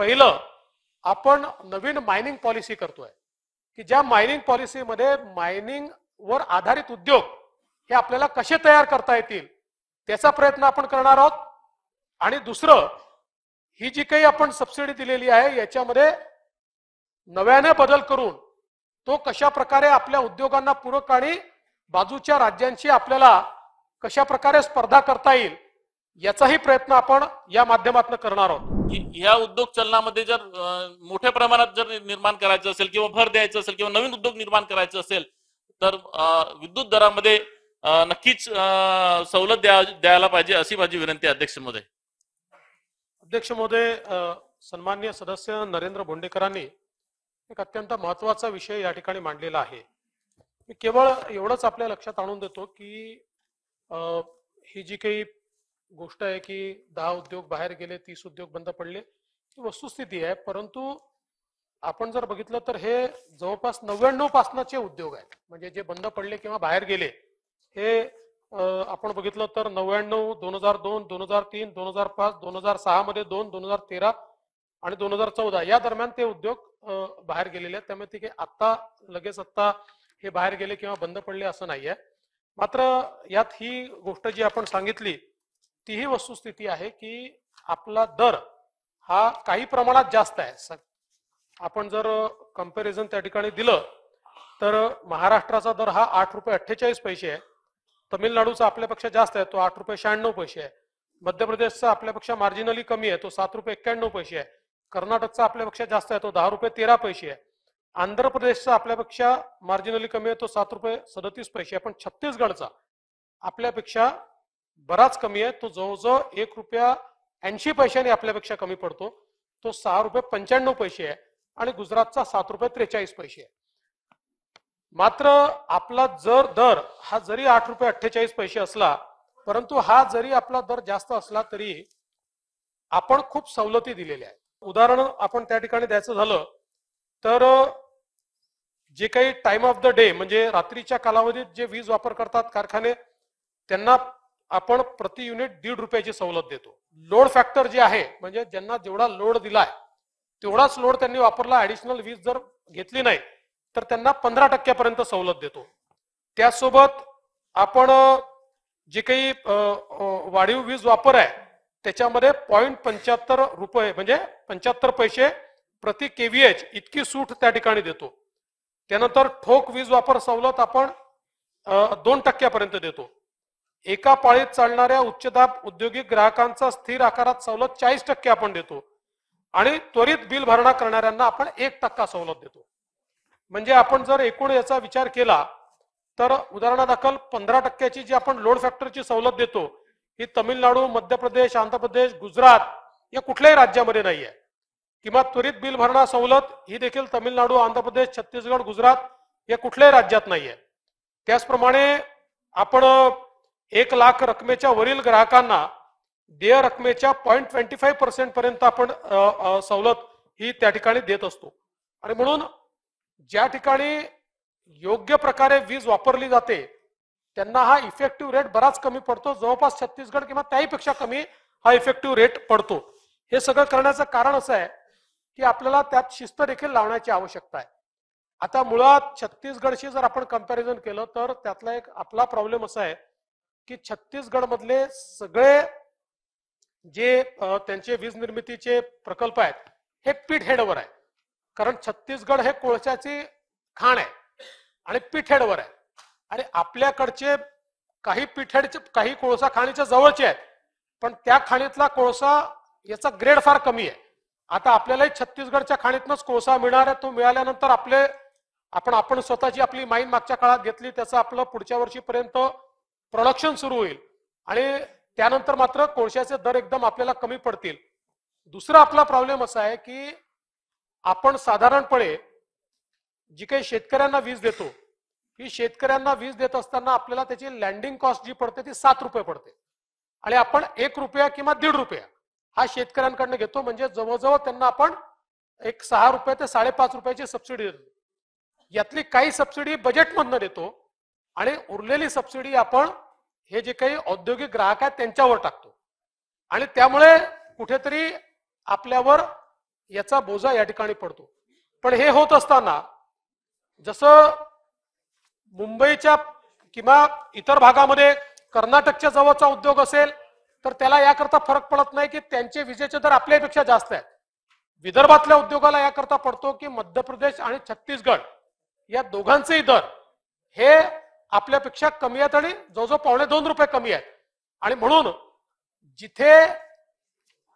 पहिलं आपण नवीन mining policy करतोय. की ज्या मायनिंग पॉलिसीमध्ये मायनिंग वर आधारित उद्योग हे आपल्याला कसे तयार करता येतील त्याचा प्रयत्न आपण करणार आहोत. आणि दुसरं ही जी काही आपण सबसिडी दिलेली आहे याच्यामध्ये नव्याने बदल करून तो कशा प्रकारे आपल्या उद्योगांना पूरक आणि बाजूच्या राज्यांशी आपल्याला कशा प्रकारे स्पर्धा करता येईल याचाही प्रयत्न आपण या माध्यमातून करणार आहोत. ह्या उद्योग चलनामध्ये जर मोठ्या प्रमाणात जर निर्माण करायचं असेल किंवा भर द्यायचं असेल किंवा नवीन उद्योग निर्माण करायचं असेल तर विद्युत दरामध्ये नक्कीच सवलत द्या द्यायला पाहिजे अशी माझी विनंती अध्यक्ष महोदय. अध्यक्ष महोदय सन्मान्य सदस्य नरेंद्र बोंडेकरांनी एक अत्यंत महत्त्वाचा विषय या ठिकाणी मांडलेला आहे. मी केवळ एवढंच आपल्या लक्षात आणून देतो की ही जी काही गोष्ट आहे की दहा उद्योग बाहेर गेले तीस उद्योग बंद पडले ही वस्तुस्थिती आहे. परंतु आपण जर बघितलं तर हे जवळपास नव्याण्णव पासनाचे उद्योग आहेत. म्हणजे जे बंद पडले किंवा बाहेर गेले हे आपण बघितलं तर नव्याण्णव दोन हजार दोन दोन हजार तीन दोन हजार पाच दोन हजार सहा मध्ये दोन दोन हजार तेरा आणि दोन हजार चौदा या दरम्यान ते उद्योग बाहेर गेलेले आहेत. त्यामुळे ते काही आत्ता लगेच आत्ता हे बाहेर गेले किंवा बंद पडले असं नाहीये. मात्र यात ही गोष्ट जी आपण सांगितली तीही वस्तुस्थिती आहे की आपला दर हा काही प्रमाणात जास्त आहे. आपण जर कंपॅरिझन त्या ठिकाणी दिलं तर महाराष्ट्राचा दर हा आठ रुपये अठ्ठेचाळीस पैसे आहे. तमिळनाडूचा आपल्यापेक्षा जास्त आहे तो आठ रुपये शहाण्णव पैसे आहे. मध्य प्रदेशचा आपल्यापेक्षा मार्जिनली कमी आहे तो सात रुपये एक्क्याण्णव पैसे आहे. कर्नाटकचा आपल्यापेक्षा जास्त आहे तो दहा रुपये तेरा पैसे आहे. आंध्र प्रदेशचा आपल्यापेक्षा मार्जिनली कमी आहे तो सात रुपये सदतीस पैसे आहे. पण छत्तीसगडचा आपल्यापेक्षा बराच कमी आहे. तो जवळजवळ एक रुपया ऐंशी पैशाने आपल्यापेक्षा कमी पडतो. तो सहा रुपये पंच्याण्णव पैसे आहे आणि गुजरातचा सात रुपये त्रेचाळीस पैसे आहे. मात्र आपला जर दर हा जरी आठ रुपये अठ्ठेचाळीस पैसे असला परंतु हा जरी आपला दर जास्त असला तरी आपण खूप सवलती दिलेल्या आहेत. उदाहरण आपण त्या ठिकाणी द्यायचं झालं तर जे काही टाइम ऑफ द डे म्हणजे रात्रीच्या कालावधीत जे वीज वापर करतात कारखाने त्यांना आपण प्रति युनिट दीड रुपयाची सवलत देतो. लोड फॅक्टर जे आहे म्हणजे ज्यांना जेवढा लोड दिलाय तेवढाच लोड त्यांनी वापरला ऍडिशनल वीज जर घेतली नाही तर त्यांना पंधरा टक्क्यापर्यंत सवलत देतो. त्यासोबत आपण जे काही वाढीव वीज वापर आहे त्याच्यामध्ये पॉईंट पंच्याहत्तर रुपये म्हणजे पंच्याहत्तर पैसे प्रति केव्हीएच इतकी सूट त्या ठिकाणी देतो. त्यानंतर ठोक वीज वापर सवलत आपण दोन टक्क्यापर्यंत देतो. एका पाळीत चालणाऱ्या उच्चदाब औद्योगिक ग्राहकांचा स्थिर आकारात सवलत चाळीस टक्के आपण देतो. आणि त्वरित बिल भरणा करणाऱ्यांना आपण एक टक्का सवलत देतो. म्हणजे आपण जर एकूण याचा विचार केला तर उदाहरणादाखल पंधरा टक्क्याची जी आपण लोड फॅक्टरची सवलत देतो ही तमिळनाडू मध्य प्रदेश आंध्र प्रदेश गुजरात या कुठल्याही राज्यामध्ये नाही आहे. किंवा त्वरित बिल भरणा सवलत ही देखील तमिळनाडू आंध्र प्रदेश छत्तीसगड गुजरात या कुठल्याही राज्यात नाही आहे. त्याचप्रमाणे आपण एक लाख रकमेच्या वरील ग्राहकांना देय रकमेच्या पॉईंट ट्वेंटी फाईव्ह पर्सेंट पर्यंत आपण सवलत ही त्या ठिकाणी देत असतो. आणि म्हणून ज्या ठिकाणी योग्य प्रकारे वीज वापरली जाते त्यांना हा इफेक्टिव्ह रेट बराच कमी पडतो. जवळपास छत्तीसगड किंवा त्याहीपेक्षा कमी हा इफेक्टिव्ह रेट पडतो. हे सगळं करण्याचं कारण असं आहे की आपल्याला त्यात शिस्त देखील लावण्याची आवश्यकता आहे. आता मुळात छत्तीसगडशी जर आपण कंपॅरिझन केलं तर त्यातला एक आपला प्रॉब्लेम असा आहे की छत्तीसगड मधले सगळे जे त्यांचे वीज निर्मितीचे प्रकल्प आहेत हे पीठ हेडवर आहे कारण छत्तीसगड हे कोळशाची खाण आहे आणि पीठहेडवर आहे. आणि आपल्याकडचे काही पीठहेडचे काही कोळसा खाणीच्या जवळचे आहेत पण त्या खाणीतला कोळसा याचा ग्रेड फार कमी आहे. आता आपल्यालाही छत्तीसगडच्या खाणीतनच कोळसा मिळणार आहे तो मिळाल्यानंतर आपले आपण आपण स्वतःची आपली माईन मागच्या काळात घेतली त्याचं आपलं पुढच्या वर्षीपर्यंत प्रोडक्शन सुरू होईल. आणि त्यानंतर मात्र कोळशाचे दर एकदम आपल्याला कमी पडतील. दुसरा आपला प्रॉब्लेम असा आहे की आपण साधारणपणे जी काही शेतकऱ्यांना वीज देतो ही शेतकऱ्यांना वीज देत असताना आपल्याला त्याची लँडिंग कॉस्ट जी पडते ती सात रुपये पडते. आणि आपण एक रुपया किंवा दीड रुपया हा शेतकऱ्यांकडनं घेतो म्हणजे जवळजवळ त्यांना आपण एक सहा रुपये ते साडेपाच रुपयाची सबसिडी देतो. यातली काही सबसिडी बजेटमधनं देतो आणि उरलेली सबसिडी आपण हे जे काही औद्योगिक ग्राहक आहेत त्यांच्यावर टाकतो. आणि त्यामुळे कुठेतरी आपल्यावर याचा बोजा या ठिकाणी पडतो. पण हे होत असताना जसं मुंबईच्या किंवा इतर भागामध्ये कर्नाटकच्या जवळचा उद्योग असेल तर त्याला याकरता फरक पडत नाही की त्यांचे विजेचे दर आपल्यापेक्षा जास्त आहेत. विदर्भातल्या उद्योगाला याकरता पडतो की मध्य प्रदेश आणि छत्तीसगड या दोघांचेही दर हे आपल्यापेक्षा कमी आहेत आणि जवळजवळ पावणे दोन रुपये कमी आहेत. आणि म्हणून जिथे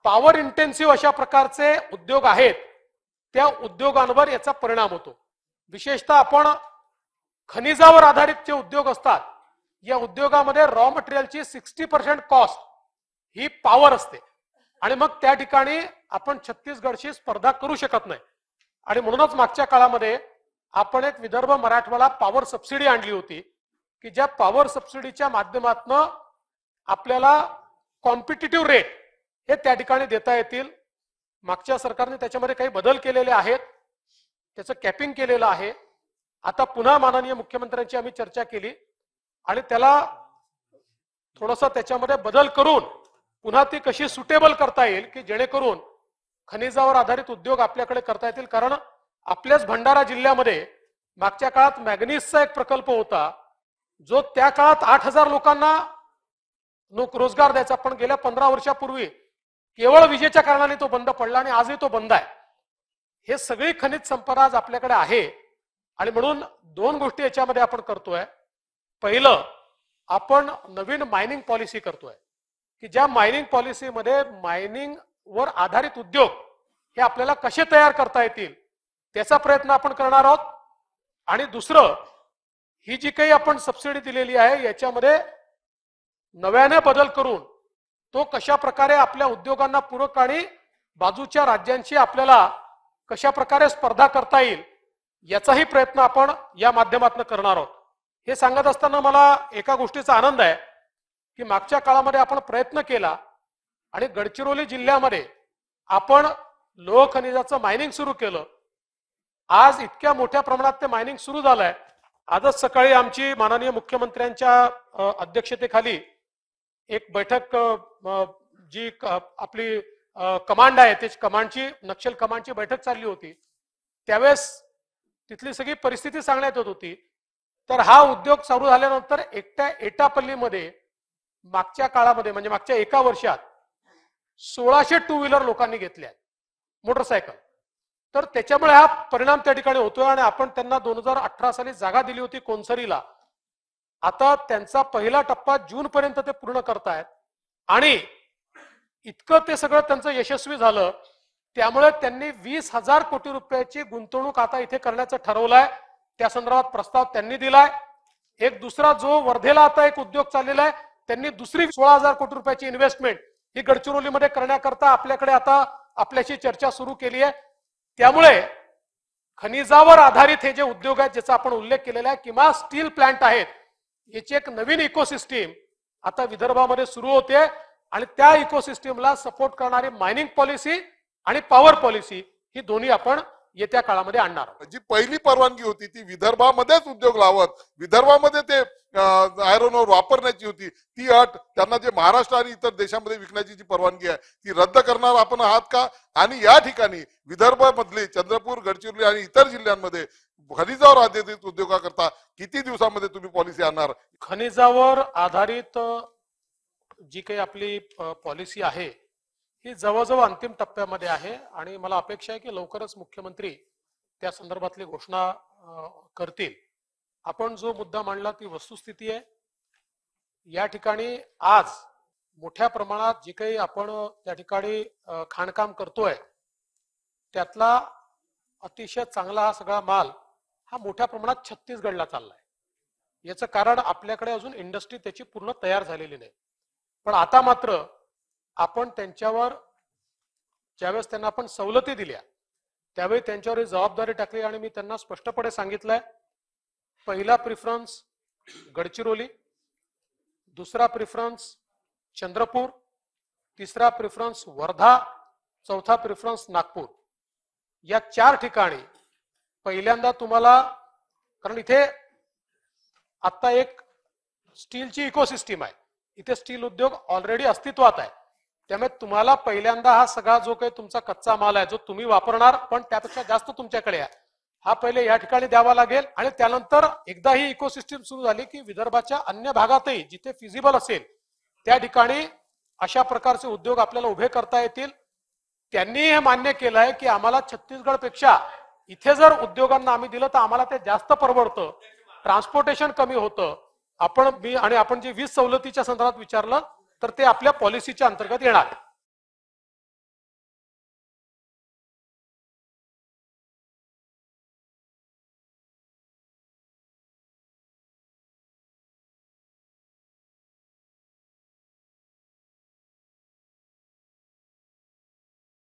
पॉवर इंटेन्सिव्ह अशा प्रकारचे उद्योग आहेत त्या उद्योगांवर याचा परिणाम होतो. विशेषतः आपण खनिजावर आधारित जे उद्योग असतात या उद्योगामध्ये रॉ मटेरियलची सिक्स्टी पर्सेंट कॉस्ट ही पॉवर असते. आणि मग त्या ठिकाणी आपण छत्तीसगडशी स्पर्धा करू शकत नाही. आणि म्हणूनच मागच्या काळामध्ये आपण एक विदर्भ मराठवाडा पॉवर सबसिडी आणली होती. की ज्या पॉवर सबसिडीच्या माध्यमातून आपल्याला कॉम्पिटेटिव्ह रेट हे त्या ठिकाणी देता येतील. मागच्या सरकारने त्याच्यामध्ये काही बदल केलेले आहेत. त्याचं कॅपिंग केलेलं आहे. आता पुन्हा माननीय मुख्यमंत्र्यांची आम्ही चर्चा केली आणि त्याला थोडासा त्याच्यामध्ये बदल करून पुन्हा ती कशी सुटेबल करता येईल की जेणेकरून खनिजावर आधारित उद्योग आपल्याकडे करता येतील. कारण आपल्याच भंडारा जिल्ह्यामध्ये मागच्या काळात मॅग्नीसचा एक प्रकल्प होता. जो त्या काळात आठ हजार लोकांना नोक रोजगार द्यायचा पण गेल्या पंधरा वर्षापूर्वी केवळ विजेच्या कारणाने तो बंद पडला आणि आजही तो बंद आहे. हे सगळी खनिज संपदा आज आपल्याकडे आहे. आणि म्हणून दोन गोष्टी याच्यामध्ये आपण करतोय. पहिलं आपण नवीन मायनिंग पॉलिसी करतोय. की ज्या मायनिंग पॉलिसीमध्ये मायनिंग वर आधारित उद्योग हे आपल्याला कसे तयार करता येतील त्याचा प्रयत्न आपण करणार आहोत. आणि दुसरं ही जी काही आपण सबसिडी दिलेली आहे याच्यामध्ये नव्याने बदल करून तो कशा प्रकारे आपल्या उद्योगांना पूरक आणि बाजूच्या राज्यांशी आपल्याला कशा प्रकारे स्पर्धा करता येईल याचाही प्रयत्न आपण या माध्यमातून करणार आहोत. हे सांगत असताना मला एका गोष्टीचा आनंद आहे की मागच्या काळामध्ये आपण प्रयत्न केला आणि गडचिरोली जिल्ह्यामध्ये आपण लोह खनिजाचं मायनिंग सुरू केलं. आज इतक्या मोठ्या प्रमाणात ते मायनिंग सुरू झालंय आजच सकाळी आमची माननीय मुख्यमंत्र्यांच्या अध्यक्षतेखाली एक बैठक जी आपली कमांड आहे त्याची कमांडची नक्षल कमांडची बैठक चालली होती. त्यावेळेस तिथली सगळी परिस्थिती सांगण्यात येत होती. तर हा उद्योग चालू झाल्यानंतर एकट्या एटापल्लीमध्ये मागच्या काळामध्ये म्हणजे मागच्या एका वर्षात सोळाशे टू व्हीलर लोकांनी घेतल्या मोटरसायकल. तर त्याच्यामुळे हा परिणाम त्या ठिकाणी होतोय आणि आपण त्यांना दोन हजार अठरा साली जागा दिली होती कोनसरीला. आता त्यांचा पहिला टप्पा जून पर्यंत ते पूर्ण करतायत. आणि इतकं ते सगळं त्यांचं यशस्वी झालं त्यामुळे त्यांनी वीस हजार कोटी रुपयाची गुंतवणूक आता इथे करण्याचं ठरवलंय. त्या संदर्भात प्रस्ताव त्यांनी दिलाय. एक दुसरा जो वर्धेला आता एक उद्योग चाललेला आहे त्यांनी दुसरी सोळा हजार कोटी रुपयाची इन्व्हेस्टमेंट ही गडचिरोलीमध्ये करण्याकरता आपल्याकडे आता आपल्याशी चर्चा सुरू केली आहे त्यामुळे खनिजावर आधारित हे जे उद्योग आहेत ज्याचा आपण उल्लेख केलेला आहे किंवा स्टील प्लांट आहेत याची एक नवीन इकोसिस्टीम आता विदर्भामध्ये सुरू होते आणि त्या इकोसिस्टीमला सपोर्ट करणारी मायनिंग पॉलिसी आणि पॉवर पॉलिसी ही दोन्ही आपण येत्या काळामध्ये आणणार जी पहिली परवानगी होती ती विदर्भामध्येच उद्योग लावत विदर्भामध्ये ते आयरन ओर वापरण्याची होती ती अट त्यांना जे महाराष्ट्र आणि इतर देशामध्ये विकण्याची जी परवानगी आहे ती रद्द करणार आपण आहात का? आणि या ठिकाणी विदर्भामधली चंद्रपूर गडचिरोली आणि इतर जिल्ह्यांमध्ये खनिजावर आधारित उद्योगाकरता किती दिवसामध्ये तुम्ही पॉलिसी आणणार? खनिजावर आधारित जी काही आपली पॉलिसी आहे ही जवळजवळ अंतिम टप्प्यामध्ये आहे आणि मला अपेक्षा आहे की लवकरच मुख्यमंत्री त्या संदर्भातली घोषणा करतील. आपण जो मुद्दा मांडला ती वस्तुस्थिती आहे. या ठिकाणी आज मोठ्या प्रमाणात जे काही आपण त्या ठिकाणी खाणकाम करतोय त्यातला अतिशय चांगला हा सगळा माल हा मोठ्या प्रमाणात छत्तीसगडला चाललाय. याचं कारण आपल्याकडे अजून इंडस्ट्री त्याची पूर्ण तयार झालेली नाही. पण आता मात्र आपण त्यांच्यावर ज्यावेळेस त्यांना आपण सवलती दिल्या त्यावेळी त्यांच्यावर ही जबाबदारी टाकली आणि मी त्यांना स्पष्टपणे सांगितलंय. पहिला प्रिफरन्स गडचिरोली दुसरा प्रिफरन्स चंद्रपूर तिसरा प्रिफरन्स वर्धा चौथा प्रिफरन्स नागपूर. या चार ठिकाणी पहिल्यांदा तुम्हाला कारण इथे आता एक स्टीलची इकोसिस्टीम आहे. इथे स्टील उद्योग ऑलरेडी अस्तित्वात आहे. त्यामुळे तुम्हाला पहिल्यांदा हा सगळा जो काही तुमचा कच्चा माल आहे जो तुम्ही वापरणार पण त्यापेक्षा जास्त तुमच्याकडे आहे. हा पहिले या ठिकाणी द्यावा लागेल आणि त्यानंतर एकदा ही इकोसिस्टीम सुरू झाली की विदर्भाच्या अन्य भागातही जिथे फिजिबल असेल त्या ठिकाणी अशा प्रकारचे उद्योग आपल्याला उभे करता येतील. त्यांनी हे मान्य केलं आहे की आम्हाला छत्तीसगडपेक्षा इथे जर उद्योगांना आम्ही दिलं तर आम्हाला ते जास्त परवडतं. ट्रान्सपोर्टेशन कमी होतं. आपण मी आणि आपण जे वीज सवलतीच्या संदर्भात विचारलं तर ते आपल्या पॉलिसीच्या अंतर्गत येणार.